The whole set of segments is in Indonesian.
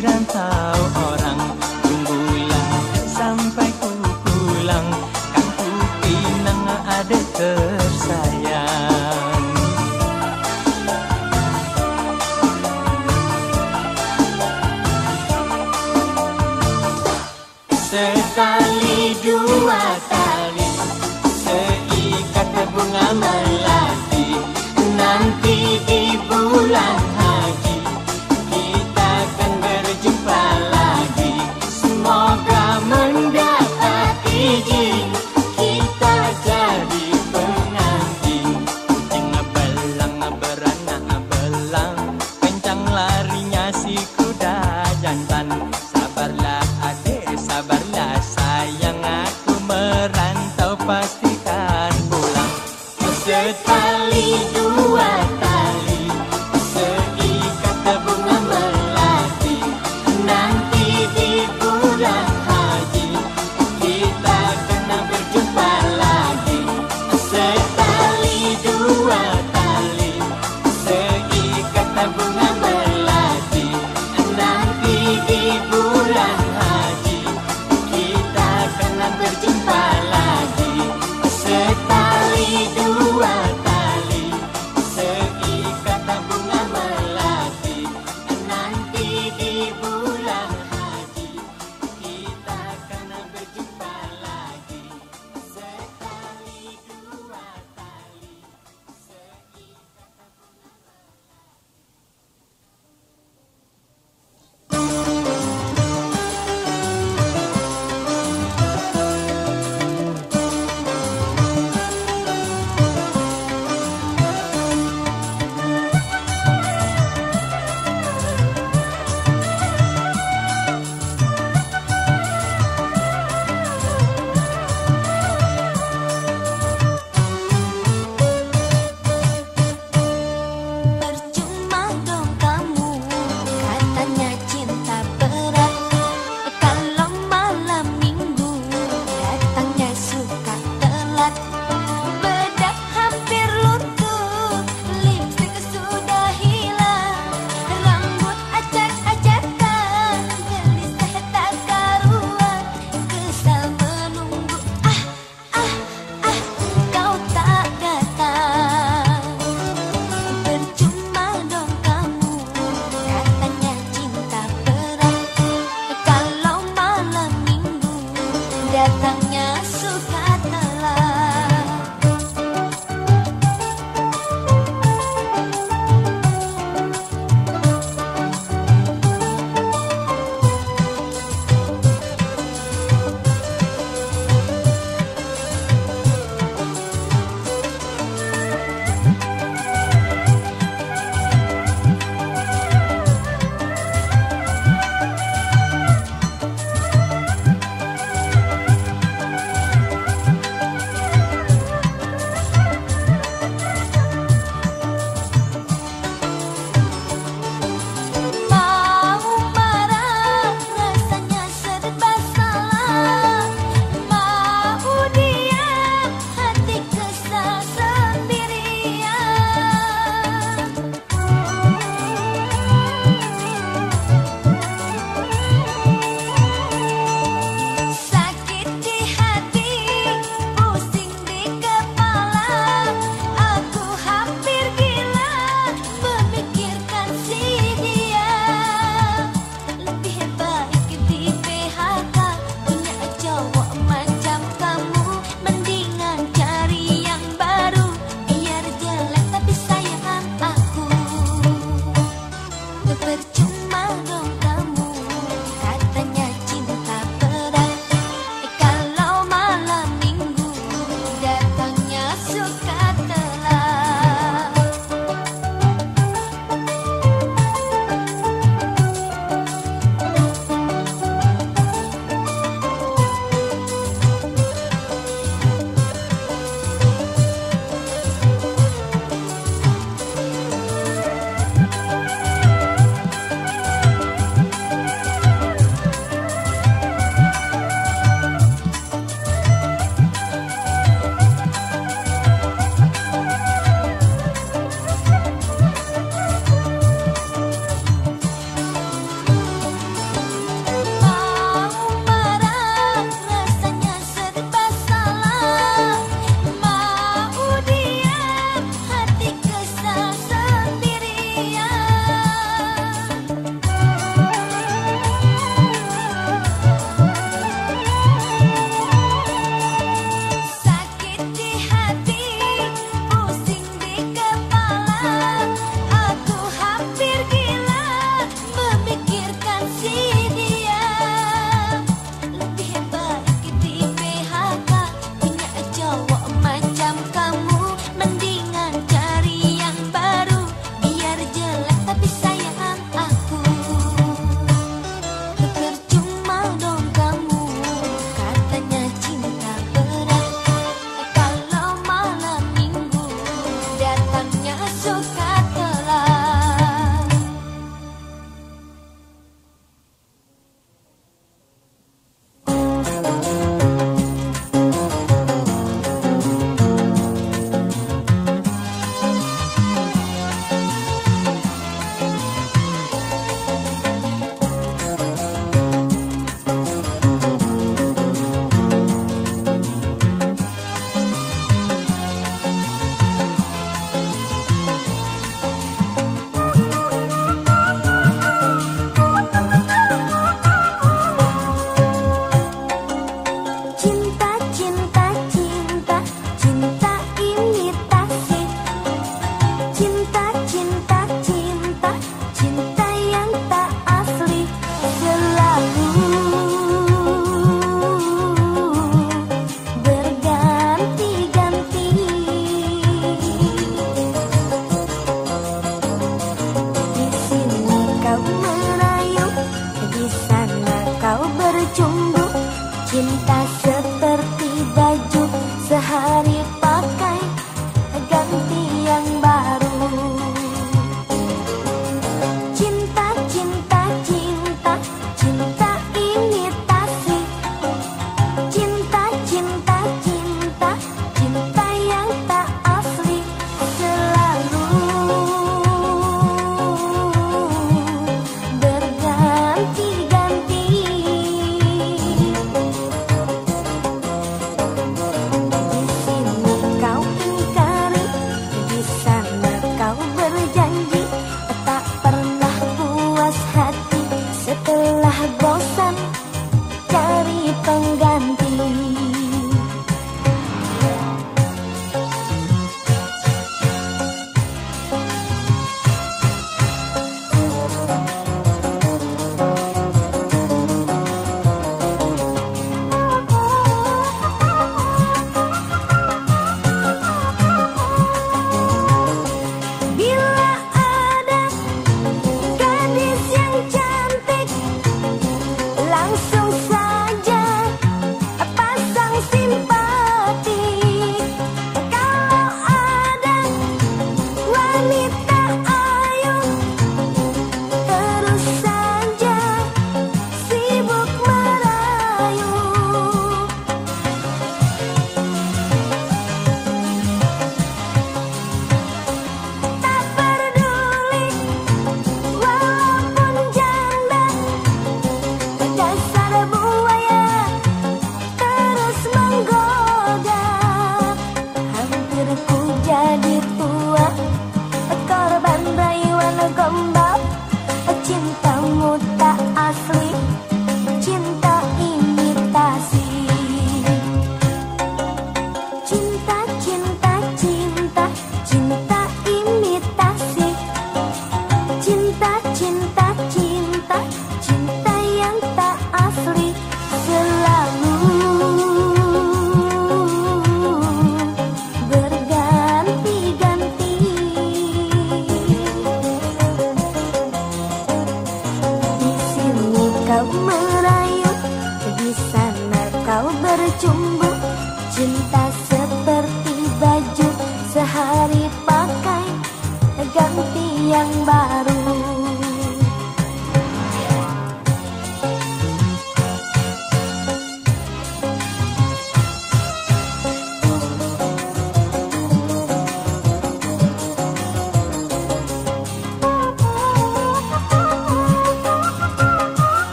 gran sao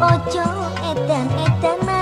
ojo etern eterna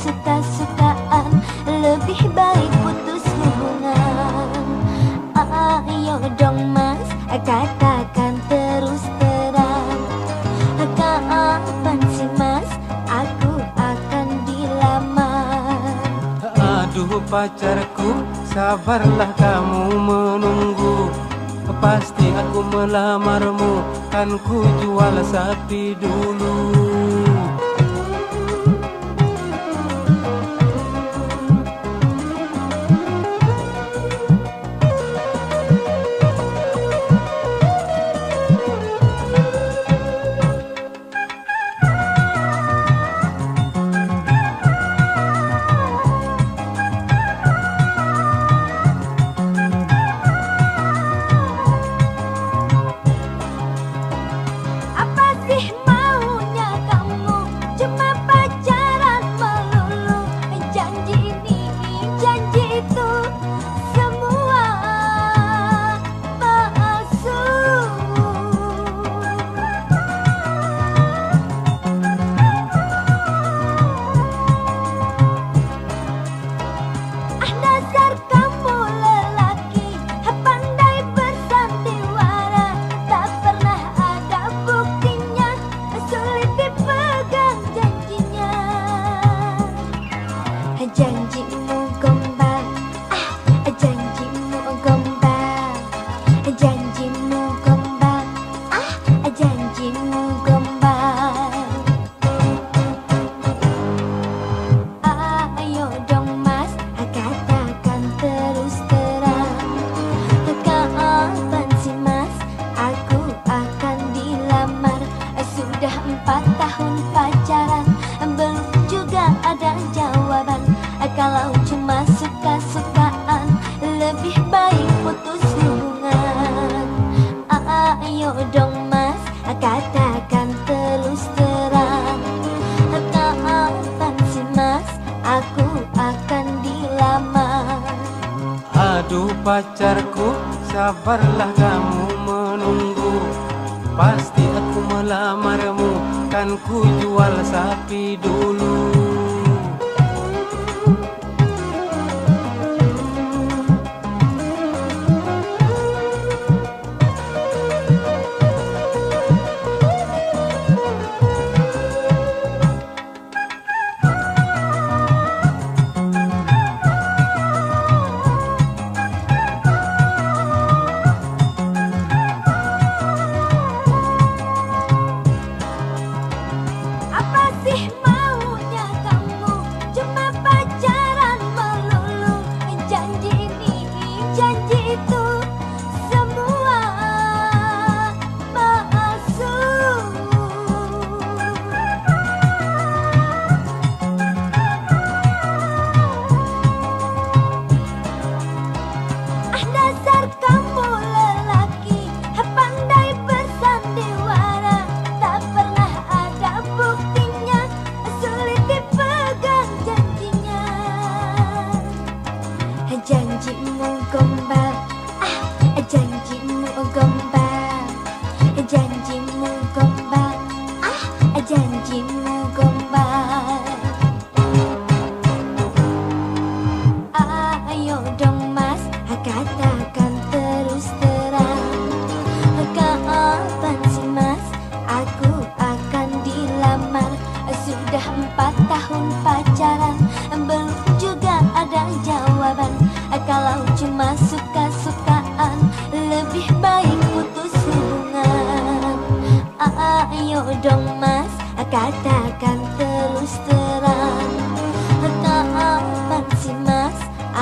suka-sukaan. Lebih baik putus hubungan. Ah, Ayo dong mas. Katakan terus terang. Kapan sih mas? Aku akan dilamar. Aduh pacarku sabarlah kamu menunggu. Pasti aku melamarmu. Kan ku jual sapi dulu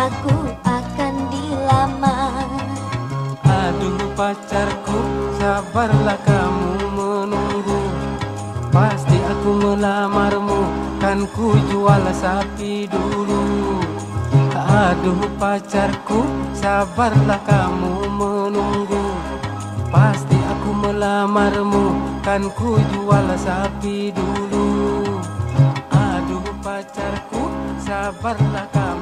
aku akan dilamar. Aduh pacarku sabarlah kamu menunggu. Pasti aku melamarmu kan ku jual sapi dulu. Aduh pacarku sabarlah kamu menunggu. Pasti aku melamarmu kan ku jual sapi dulu. Aduh pacarku sabarlah kamu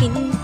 bin